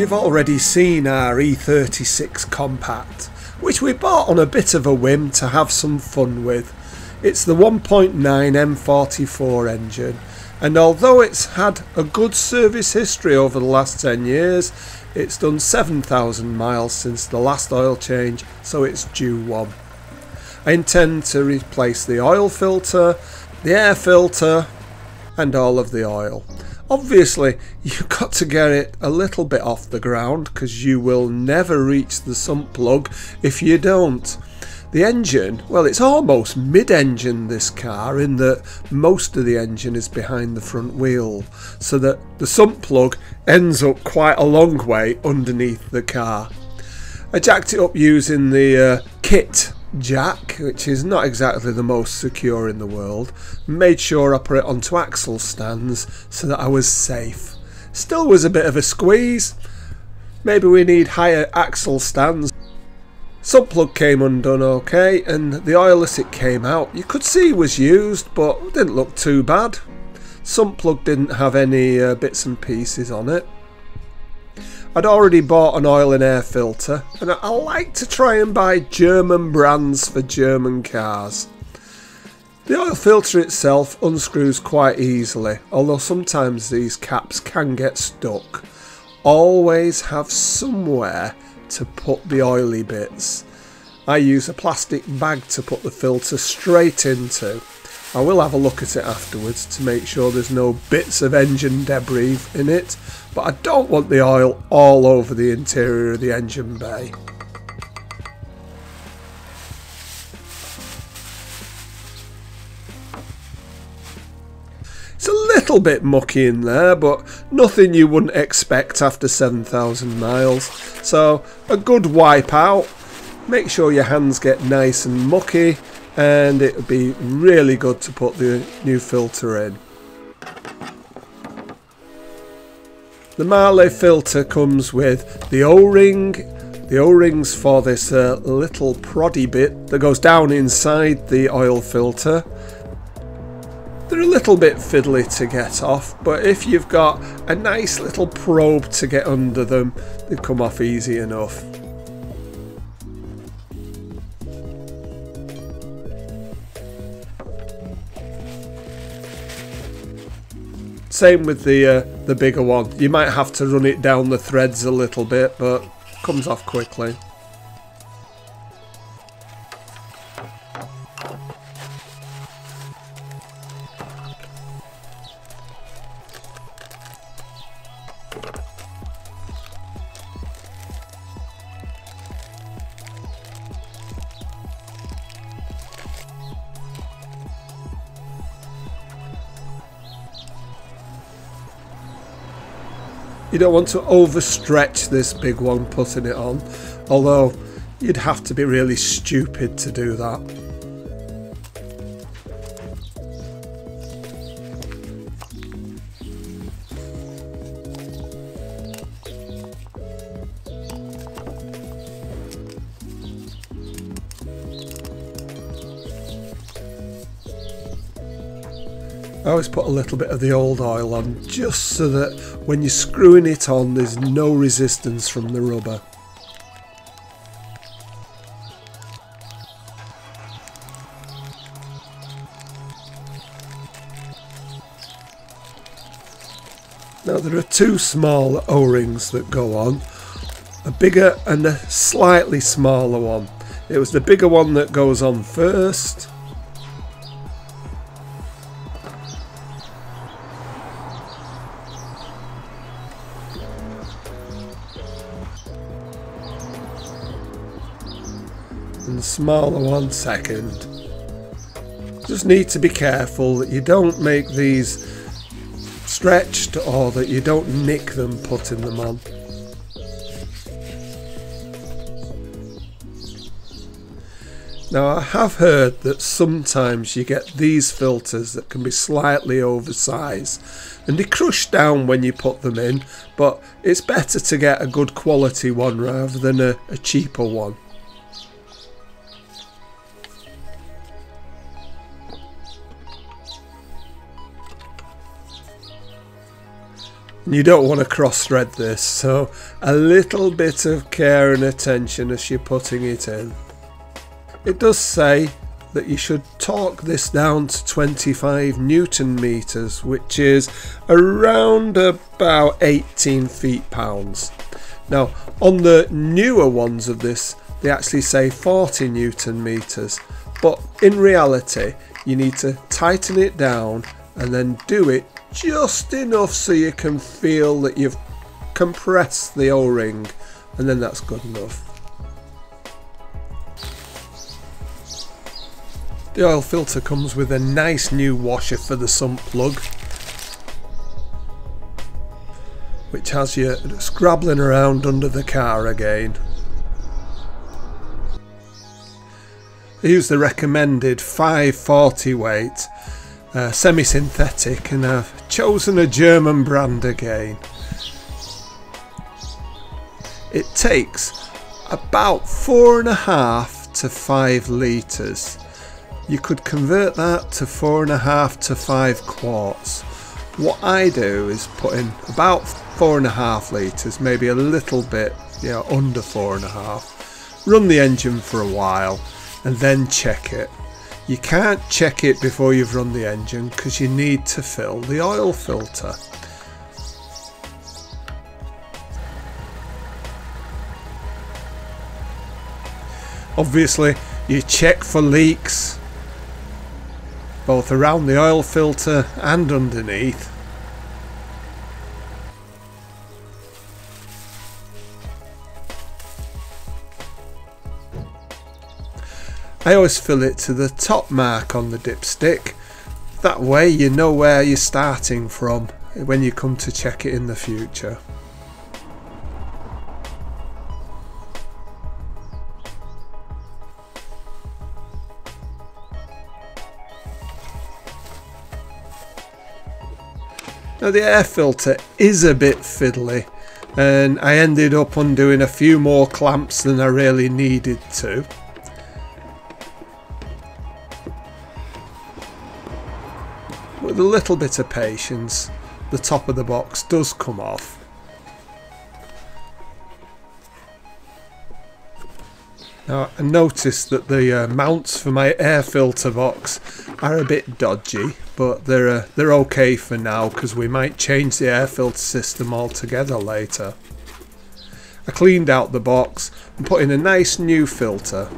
You've already seen our E36 Compact, which we bought on a bit of a whim to have some fun with. It's the 1.9 M44 engine, and although it's had a good service history over the last 10 years, it's done 7,000 miles since the last oil change, so it's due one. I intend to replace the oil filter, the air filter, and all of the oil. Obviously, you've got to get it a little bit off the ground because you will never reach the sump plug if you don't. The engine, well, it's almost mid engine, this car, in that most of the engine is behind the front wheel, so that the sump plug ends up quite a long way underneath the car. I jacked it up using the uh, kit jack, which is not exactly the most secure in the world, made sure I put it onto axle stands so that I was safe. Still was a bit of a squeeze. Maybe we need higher axle stands Sump plug came undone okay, and the oil as it came out, you could see was used, but didn't look too bad. Sump plug didn't have any uh, bits and pieces on it. I'd already bought an oil and air filter, and I like to try and buy German brands for German cars. The oil filter itself unscrews quite easily, although sometimes these caps can get stuck. Always have somewhere to put the oily bits. I use a plastic bag to put the filter straight into. I will have a look at it afterwards to make sure there's no bits of engine debris in it, but I don't want the oil all over the interior of the engine bay. It's a little bit mucky in there, but nothing you wouldn't expect after 7,000 miles. So a good wipe out. Make sure your hands get nice and mucky and it would be really good to put the new filter in. The MAHLE filter comes with the O-ring, the O-rings for this uh, little proddy bit that goes down inside the oil filter they're a little bit fiddly to get off, but if you've got a nice little probe to get under them, they come off easy enough. Same with the uh, the bigger one. You might have to run it down the threads a little bit, but comes off quickly. You don't want to overstretch this big one putting it on, although you'd have to be really stupid to do that. I always put a little bit of the old oil on just so that when you're screwing it on there's no resistance from the rubber. Now there are two small O-rings that go on, a bigger and a slightly smaller one. It was the bigger one that goes on first smaller one second. Just need to be careful that you don't make these stretched or that you don't nick them putting them on. Now I have heard that sometimes you get these filters that can be slightly oversized and they crush down when you put them in but it's better to get a good quality one rather than a, a cheaper one. You don't want to cross thread this, so a little bit of care and attention as you're putting it in. It does say that you should torque this down to 25 newton meters, which is around about 18 feet pounds. Now, on the newer ones of this, they actually say 40 newton meters, but in reality, you need to tighten it down and then do it just enough so you can feel that you've compressed the o-ring and then that's good enough. The oil filter comes with a nice new washer for the sump plug which has you scrabbling around under the car again. I use the recommended 540 weight uh, semi-synthetic and I've chosen a German brand again. It takes about four and a half to five litres. You could convert that to four and a half to five quarts. What I do is put in about four and a half litres, maybe a little bit you know, under four and a half. Run the engine for a while and then check it. You can't check it before you've run the engine because you need to fill the oil filter. Obviously you check for leaks both around the oil filter and underneath I always fill it to the top mark on the dipstick. That way you know where you're starting from when you come to check it in the future. Now the air filter is a bit fiddly and I ended up undoing a few more clamps than I really needed to. With a little bit of patience the top of the box does come off. Now I noticed that the uh, mounts for my air filter box are a bit dodgy but they're uh, they're okay for now because we might change the air filter system altogether later. I cleaned out the box and put in a nice new filter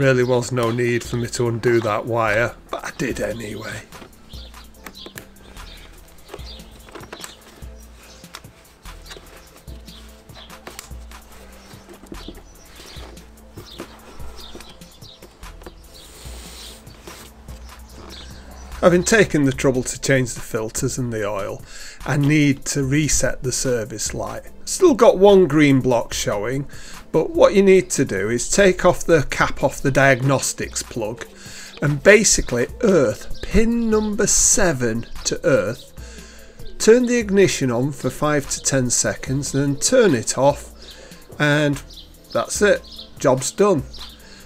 Really was no need for me to undo that wire, but I did anyway. Having taken the trouble to change the filters and the oil, I need to reset the service light. Still got one green block showing, but what you need to do is take off the cap off the diagnostics plug and basically earth pin number 7 to earth turn the ignition on for 5 to 10 seconds then turn it off and that's it job's done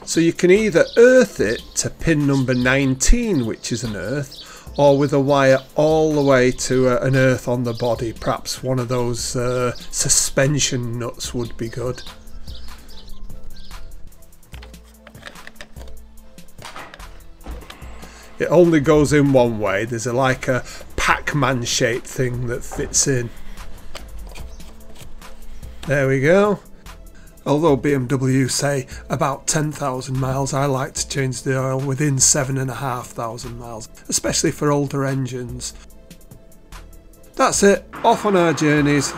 so you can either earth it to pin number 19 which is an earth or with a wire all the way to uh, an earth on the body perhaps one of those uh, suspension nuts would be good it only goes in one way. There's a, like a Pac-Man shaped thing that fits in. There we go. Although BMW say about 10,000 miles, I like to change the oil within 7,500 miles, especially for older engines. That's it, off on our journeys.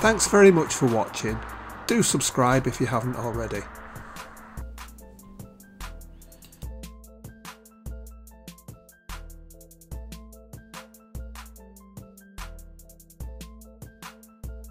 Thanks very much for watching. Do subscribe if you haven't already.